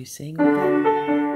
you sing with them.